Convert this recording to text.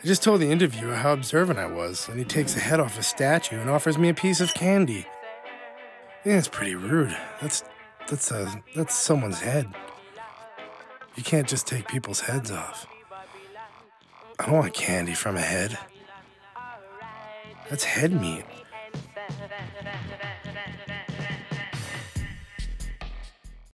I just told the interviewer how observant I was, and he takes a head off a statue and offers me a piece of candy. Yeah, it's pretty rude. That's that's a that's someone's head. You can't just take people's heads off. I don't want candy from a head. That's head meat.